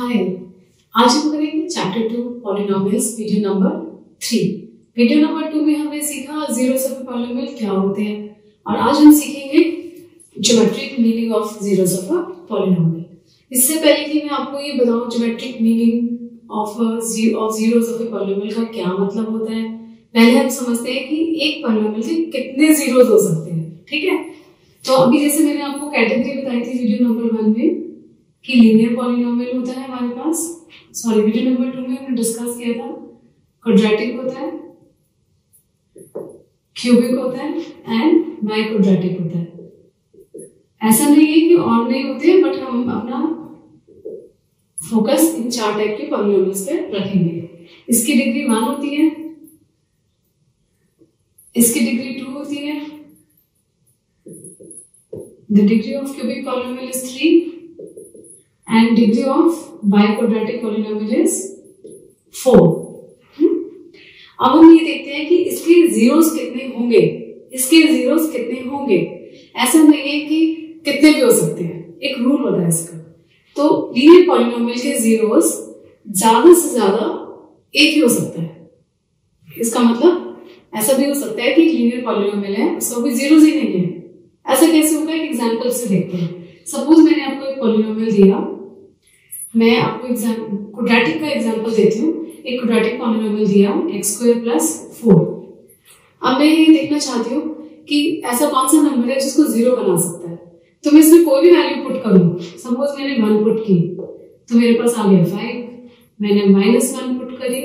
हाय आज हम करेंगे chapter two polynomials video number three video number two में हमने सीखा जीरोस ऑफ़ पॉलिनोमियल क्या होते हैं। और आज हम सीखेंगे geometric meaning of zeros of polynomial इससे पहले कि मैं आपको ये बताऊँ geometric meaning of of zero of polynomial का क्या मतलब होता है? पहले हम समझते हैं कि एक पॉलिनोमियल के कितने जीरोस हो सकते हैं, ठीक है? तो अभी जैसे मैंने आपको कैटेगरी बताई थी वीडियो नंबर वन में कि लीनियर पॉलिनोमियल होता है हमारे पास। सॉरी वीडियो नंबर टू में हमने डिस्कस किया था। क्वाड्रेटिक होता है क्यूबिक होता है एंड बाई क्वाड्रेटिक होता है। ऐसा नहीं है कि और नहीं होते बट हम अपना फोकस इन चार टाइप के पॉलिनोमियल्स पे रखेंगे। इसकी डिग्री वन होती है। इसकी डिग्री टू होती है। The degree of cubic polynomial is three and degree of biquadratic polynomial is four अब हम ये देखते हैं कि इसके जीरोस कितने होंगे? इसके जीरोस कितने होंगे? ऐसा नहीं है कि कितने भी हो सकते हैं। एक रूल होता है इसका। तो लीनियर पॉलिनोमियल के जीरोस ज़्यादा से ज़्यादा एक ही हो सकता है। इसका मतलब ऐसा भी हो सकता है कि लीनियर पॉलिनोमियल है, उसका कोई जीरोस ही नहीं है। ऐसा कैसे होगा? एक एग्जांपल से देखते हैं। सपोज़ मैंने आपको एक पॉलिनोमियल दिया। मैं आपको एग्ज़ाम क्वाड्रेटिक का एग्जांपल देती हूँ। एक क्वाड्रेटिक पॉलिनोमियल दिया हूँ एक्स स्क्वायर प्लस फोर अब मैं ये देखना चाहती हूँ कि ऐसा कौन सा नंबर है जिसको ज़ीरो बना सकता है? तो मैं इसमें कोई भी वैल्यू पुट करूँ। सपोज़ मैंने वन पुट की तो मेरे पास आ गया फाइव मैंने माइनस वन पुट करी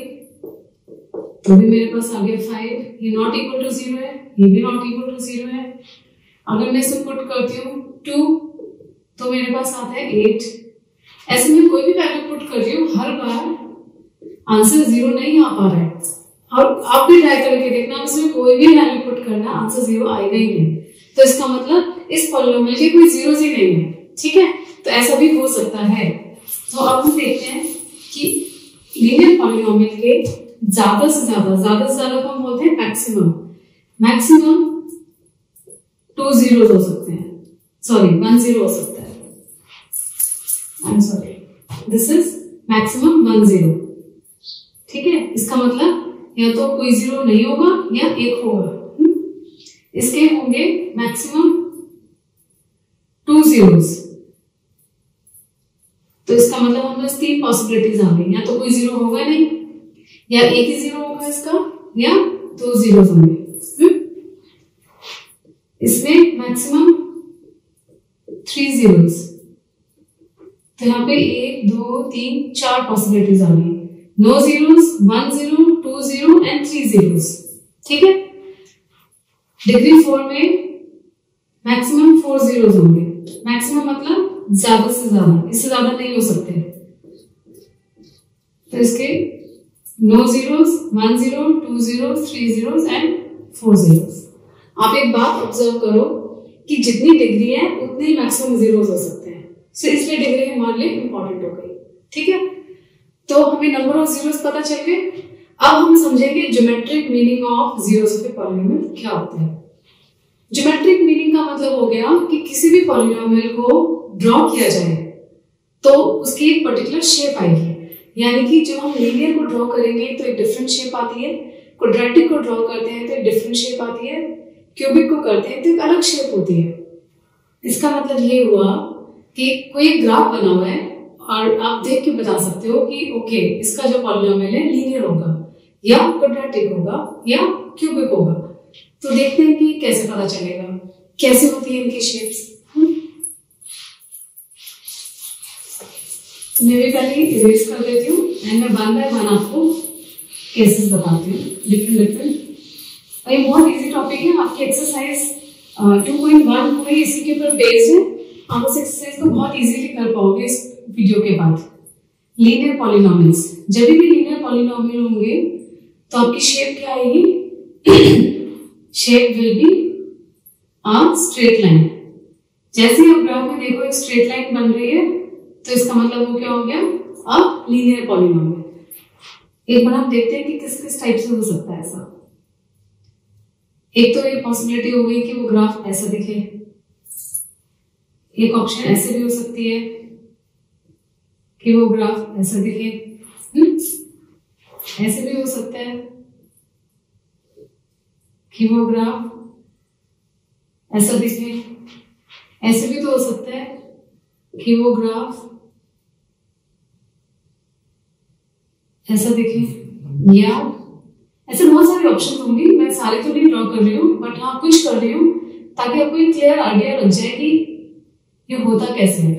तो भी मेरे पास आ गया फाइव ये नॉट इक्वल टू ज़ीरो है, ये भी नॉट इक्वल टू ज़ीरो है। अगर मैं इसे पुट करती हूँ टू तो मेरे पास आता है एट ऐसे में कोई भी वैल्यू पुट कर रही हूँ, हर बार आंसर ज़ीरो नहीं आ पा रहा है। और आप भी ट्राई करके देखना इसमें कोई भी वैल्यू पुट करना आंसर ज़ीरो आएगा ही। नहीं तो इसका मतलब इस पॉलिनोमियल के कोई ज़ीरो ही नहीं है, ठीक है? तो ऐसा भी हो सकता है। तो अब हम देखते हैं कि लीनियर पॉलिनोमियल के ज़्यादा से ज़्यादा ज़्यादा से ज़्यादा को हम बोलते हैं? मैक्सिमम मैक्सिमम टू ज़ीरो हो सकते हैं। सॉरी वन ज़ीरो हो सकते है। I'm sorry. This is maximum one zero ठीक है? इसका मतलब या तो कोई ज़ीरो नहीं होगा या एक होगा। हुँ? इसके होंगे मैक्सिमम टू जीरोस तो इसका मतलब हमें तीन पॉसिबिलिटीज आ गई या तो कोई ज़ीरो होगा नहीं, या एक ही ज़ीरो होगा इसका, या दो ज़ीरो होंगे। इसमें मैक्सिमम थ्री जीरोस यहाँ पे एक, दो, तीन, चार पॉसिबिलिटीज आ गई। No zeros one zero two zero and three zeros ठीक है? डिग्री फोर में मैक्सिमम फोर ज़ीरो होंगे। मैक्सिमम मतलब ज़्यादा से ज़्यादा। इससे ज़्यादा नहीं हो सकते। तो इसके no zeros one zero two zero three zero and four zeros आप एक बात ऑब्ज़र्व करो कि जितनी डिग्री है, उतनी मैक्सिमम जीरोस हो सकते सो इसलिए डिग्री हमारे लिए इंपॉर्टेंट हो गई। ठीक है? तो हमें नंबर ऑफ़ जीरोस पता चल गए। अब हम समझेंगे geometric meaning of zeros a polynomial क्या होता है। ज्योमेट्रिक मीनिंग का मतलब हो गया कि किसी भी पॉलिनोमियल को ड्रॉ किया जाए तो उसकी एक पर्टिकुलर शेप आएगी। यानी कि जब हम लीनियर को ड्रॉ करेंगे तो एक डिफरेंट शेप आती है। क्वाड्रेटिक को ड्रॉ करते हैं तो एक डिफरेंट शेप आती है। क्यूबिक को करते हैं तो एक अलग शेप होती है। इसका मतलब ये हुआ कि कोई ग्राफ बना हुआ है और आप देख के बता सकते हो कि ओके इसका जो पॉलिनोमियल है लीनियर होगा, या क्वाड्रेटिक होगा, या क्यूबिक होगा। तो देखते हैं कि कैसे पता चलेगा। कैसे होती है इनकी शेप्स मैं भी पहले इरेज कर देती हूँ एंड मैं वन बाय वन आपको केसेस बताती हूँ डिफरेंट डिफरेंट ये बहुत इजी टॉपिक है, आपकी एक्सरसाइज टू पॉइंट वन पूरी इसी के ऊपर बेस्ड है। आप उस एक्सरसाइज को बहुत इजीली कर पाओगे इस वीडियो के बाद। लीनियर पॉलिनोमियल्स जब भी लीनियर पॉलिनोमियल होंगे तो आपकी शेप क्या आएगी? Shape will be a straight line जैसे ही आप ग्राफ में देखो, एक स्ट्रेट लाइन बन रही है तो इसका मतलब वो क्या हो गया? अब लीनियर पॉलिनोमियल एक बार हम देखते हैं कि किस किस टाइप से हो सकता है ऐसा। एक तो ये पॉसिबिलिटी हो गई कि वो ग्राफ ऐसा दिखे। एक ऑप्शन ऐसे भी हो सकती है कि वो ग्राफ ऐसा दिखे। हम्म? ऐसे भी हो सकता है कि वो ग्राफ ऐसा दिखे। ऐसे भी तो हो सकता है कि वो ग्राफ ऐसा दिखे। या ऐसे बहुत सारे ऑप्शन होंगे, मैं सारे तो नहीं ड्रॉ कर रही हूँ बट हाँ कुछ कर रही हूँ, ताकि आपको एक क्लियर आइडिया लग जाए कि ये होता कैसे है?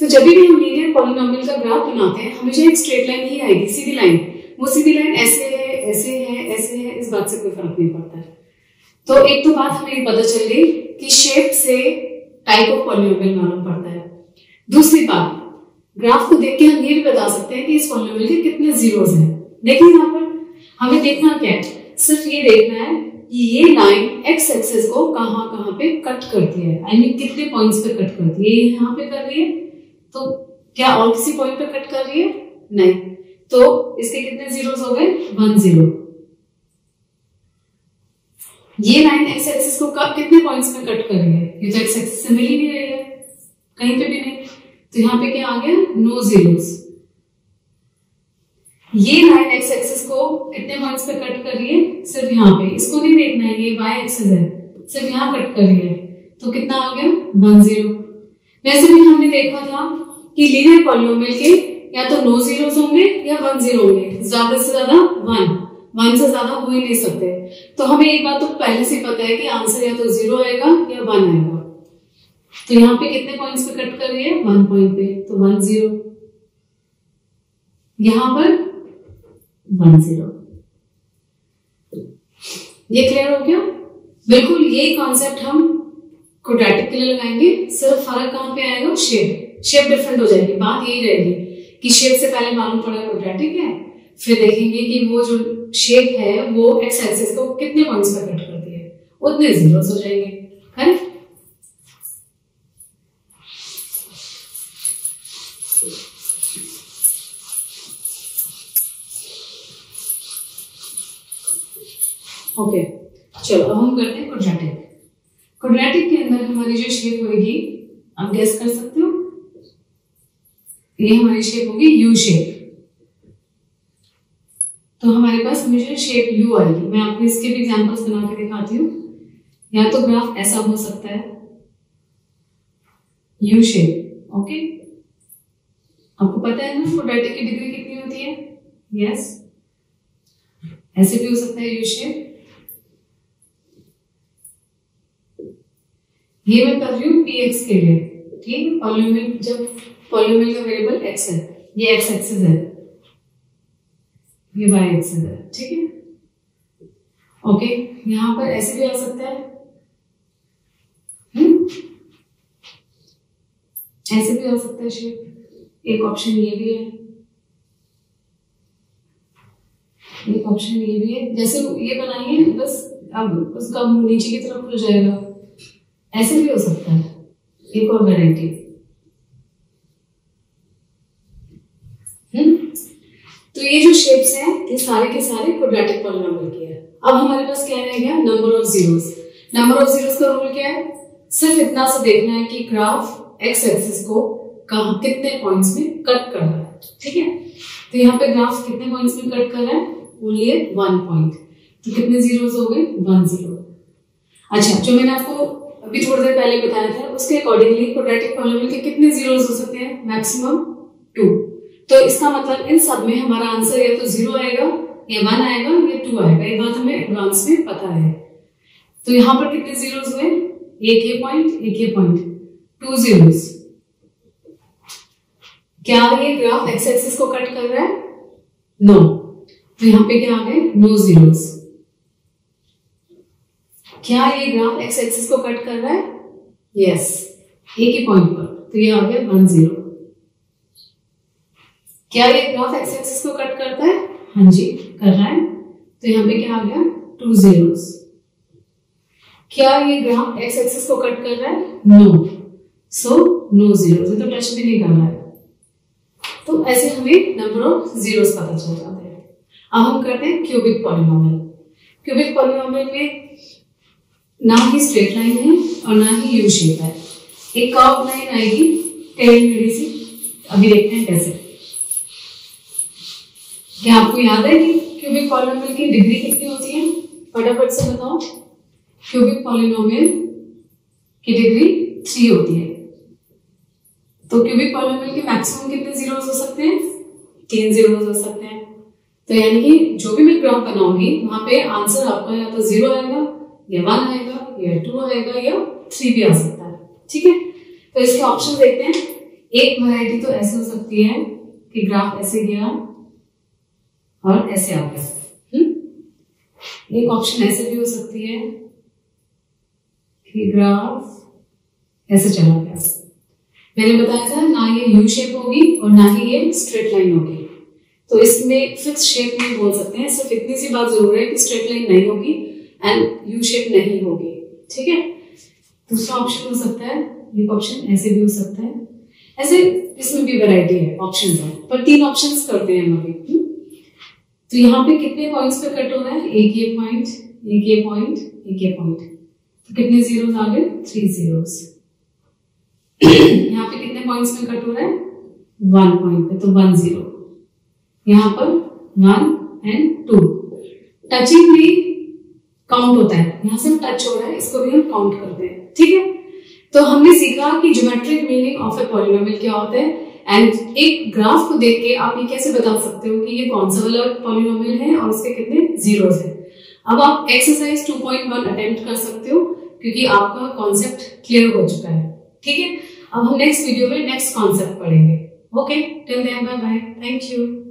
तो जब भी हम लीनियर पॉलिनोमियल का ग्राफ बनाते हैं, हमेशा एक स्ट्रेट लाइन ही आएगी, सीधी लाइन वो सीधी लाइन ऐसे है ऐसे है ऐसे है, इस बात से कोई फ़र्क नहीं पड़ता है. तो एक तो बात हमें ये पता चल गई कि शेप से टाइप ऑफ़ पॉलिनोमियल मालूम पड़ता है. दूसरी बात ग्राफ को देख के हम ये भी बता सकते हैं कि इस पॉलिनोमियल के कितने जीरोस हैं. देखिए यहाँ पर, हमें देखना क्या है? सिर्फ़ ये देखना है कि ये लाइन एक्स एक्सेस को कहाँ कहाँ पे कट करती है। आई I मीन mean, कितने पॉइंट्स पे कट करती है? ये यहाँ पे कर रही है। तो क्या और किसी पॉइंट पे कट कर रही है? नहीं। तो इसके कितने जीरोस हो गए? वन ज़ीरो ये लाइन एक्स एक्सिस को कितने पॉइंट्स में कट कर रही है? ये तो एक्स एक्सिस से मिल ही नहीं रही है। कहीं पे भी नहीं। तो यहाँ पे क्या आ गया? नो जीरोस ये लाइन एक्स एक्सिस को कितने पॉइंट्स पे कट कर रही है, सिर्फ़ यहाँ पे। इसको नहीं देखना है, ये वाई एक्सिस है। सिर्फ़ यहाँ कट कर रही है। तो कितना आ गया? वन ज़ीरो वैसे भी हमने देखा था कि लीनियर पॉलिनोमियल के या तो नो जीरोस होंगे या वन ज़ीरो होंगे। ज़्यादा से ज़्यादा वन वन से ज़्यादा हो ही नहीं सकते। तो हमें एक बात तो पहले से पता है कि आंसर या तो ज़ीरो आएगा या वन आएगा। तो यहाँ पे कितने पॉइंट्स पे कट कर रही है? वन पॉइंट पे। तो वन ज़ीरो यहाँ पर वन ज़ीरो। ये क्लियर हो गया? बिल्कुल यही कॉन्सेप्ट हम क्वाड्रेटिक के लिए लगाएँगे। सिर्फ़ फ़र्क कहाँ पे आएगा? शेप शेप डिफरेंट हो जाएगी। बात यही रहेगी कि शेप से पहले मालूम पड़ा क्वाड्रेटिक है। फिर देखेंगे कि वो जो शेप है, वो एक्स एक्सिस को कितने पॉइंट्स पर कट करती है। उतने जीरोस हो जाएँगे। करेक्ट चलो, अब हम करते हैं क्वाड्रेटिक क्वाड्रेटिक के अंदर हमारी जो शेप होगी आप गैस कर सकते हो? ये हमारी शेप होगी यू शेप तो हमारे पास हमेशा शेप यू आएगी. मैं आपको इसके भी एग्जांपल्स बना के दिखाती हूँ. या तो ग्राफ ऐसा हो सकता है. यू शेप ओके आपको पता है ना क्वाड्रेटिक की डिग्री कितनी होती है? यस ऐसे भी हो सकता है यू शेप ये मैं कर रही हूँ पी एक्स के लिए, ठीक है? पॉलिनोमियल जब पॉलिनोमियल का वेरिएबल एक्स है, ये एक्स एक्सिस है, ये वाई एक्सिस है, ठीक है? ओके यहाँ पर ऐसे भी आ सकता है। हम्म? ऐसे भी आ सकता है शेप एक ऑप्शन ये भी है। एक ऑप्शन ये भी है। जैसे ये बनाइए बस अब उसका नीचे की तरफ़ खुल जाएगा। ऐसे भी हो सकता है। एक और वेराइटी तो ये जो शेप्स हैं, ये सारे के सारे क्वाड्रेटिक पॉलिनोमियल के हैं। अब हमारे पास क्या रह गया? Number of zeros number of zeros का रूल क्या है? सिर्फ़ इतना सा देखना है कि ग्राफ एक्स एक्सिस को कहा, कितने पॉइंट्स में कट कर रहा है। ठीक है? तो यहाँ पे ग्राफ कितने पॉइंट्स में कट कर रहा है? ओनली वन पॉइंट तो कितने जीरोस हो गए? वन ज़ीरो अच्छा जो मैंने आपको अभी थोड़ी देर पहले बताया था, उसके अकॉर्डिंगली क्वाड्रेटिक पॉलिनोमियल के कितने जीरोस हो सकते हैं? मैक्सिमम टू तो इसका मतलब इन सब में हमारा आंसर या तो ज़ीरो आएगा, या वन आएगा, या टू आएगा। ये बात हमें एडवांस में पता है। तो यहाँ पर कितने जीरोस हुए? एक ये पॉइंट एक ये पॉइंट टू जीरोस क्या ये ग्राफ एक्स एक्सिस को कट कर रहा है? No no. तो यहाँ पे क्या आ गए? नो जीरोस क्या ये ग्राफ एक्स एक्सिस को कट कर रहा है? यस एक ही पॉइंट पर। तो ये आ गया वन ज़ीरो क्या ये ग्राफ एक्स एक्सिस को कट करता है? हाँ जी कर रहा है। तो यहाँ पे क्या आ गया? टू ज़ीरो क्या ये ग्राफ एक्स एक्सिस को कट कर रहा है? नो सो नो ज़ीरो तो टच भी नहीं कर रहा है। तो ऐसे हमें नंबर ऑफ़ जीरोस पता चल जाते हैं। अब हम करते हैं क्यूबिक पॉलिनोमियल क्यूबिक पॉलिनोमियल में ना ही स्ट्रेट लाइन है और ना ही यू शेप है। एक कर्व लाइन आएगी टेढ़ी मेढ़ी सी। अभी देखते हैं कैसे। क्या आपको याद है कि क्यूबिक पॉलिनोमियल की डिग्री कितनी होती है? फटाफट से बताओ। क्यूबिक पॉलिनोमियल की डिग्री थ्री होती है। तो क्यूबिक पॉलिनोमियल के मैक्सिमम कितने जीरोस हो सकते हैं? तीन जीरोस हो सकते हैं। तो यानी कि जो भी मैं ग्राफ बनाऊँगी, वहाँ पे आंसर आपका या तो ज़ीरो आएगा या वन आएगा, या टू आएगा, या थ्री भी आ सकता है। ठीक है? तो इसके ऑप्शन देखते हैं। एक वैरायटी तो ऐसे हो सकती है कि ग्राफ ऐसे गया और ऐसे आ गया। हम्म? एक ऑप्शन ऐसे भी हो सकती है कि ग्राफ ऐसे चला गया। मैंने बताया था, ना ये यू शेप होगी और ना ही ये स्ट्रेट लाइन होगी। तो इसमें फिक्स शेप नहीं बोल सकते हैं, सिर्फ़ इतनी सी बात ज़रूर है कि स्ट्रेट लाइन नहीं होगी। एंड यू शेप नहीं होगी, ठीक है? दूसरा ऑप्शन हो सकता है एक ऑप्शन ऐसे भी हो सकता है। ऐसे इसमें भी वैरायटी है ऑप्शन है। पर तीन ऑप्शन करते हैं हम अभी हम्म? तो यहाँ पे कितने पॉइंट्स पे कट हो रहा है? एक ये पॉइंट एक ये पॉइंट एक ये पॉइंट तो कितने जीरोस आ गए? थ्री जीरोस यहाँ पे कितने पॉइंट्स में कट हो रहा है? वन पॉइंट पे तो वन ज़ीरो यहाँ पर वन एंड टू टचिंग भी काउंट होता है। यहाँ से टच हो रहा है, इसको भी हम काउंट करते हैं। ठीक है? तो हमने सीखा कि geometric meaning of a polynomial क्या होता है। एंड एक ग्राफ को देख के आप ये कैसे बता सकते हो कि ये कौन सा वाला पॉलिनोमियल है और उसके कितने जीरोस है। अब आप एक्सरसाइज 2.1 अटेम्प्ट कर सकते हो, क्योंकि आपका कॉन्सेप्ट क्लियर हो चुका है। ठीक है? अब हम नेक्स्ट वीडियो में नेक्स्ट कॉन्सेप्ट पढ़ेंगे। Okay till then bye bye thank you